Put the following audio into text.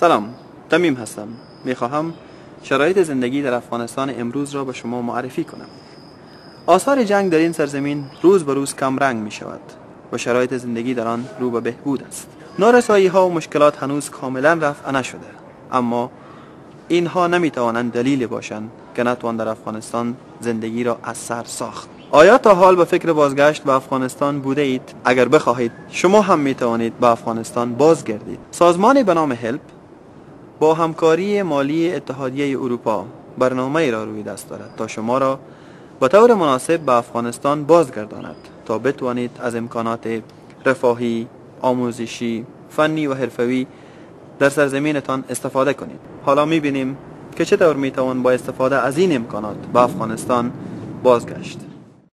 سلام تمیم هستم. می‌خواهم شرایط زندگی در افغانستان امروز را به شما معرفی کنم. آثار جنگ در این سرزمین روز به روز کم رنگ می شود و شرایط زندگی در آن رو به بهبود است. نارسایی ها و مشکلات هنوز کاملا رفع نشده اما اینها نمی توانند دلیل باشند که نتوان در افغانستان زندگی را از سر ساخت. آیا تا حال به فکر بازگشت به افغانستان بوده اید؟ اگر بخواهید شما هم می توانید به افغانستان بازگردید. سازمانی به نام هلپ با همکاری مالی اتحادیه اروپا برنامه را روی دست دارد تا شما را به طور مناسب به افغانستان بازگرداند تا بتوانید از امکانات رفاهی، آموزشی، فنی و حرفوی در سرزمینتان استفاده کنید. حالا می‌بینیم که چطور می‌توان با استفاده از این امکانات به افغانستان بازگشت.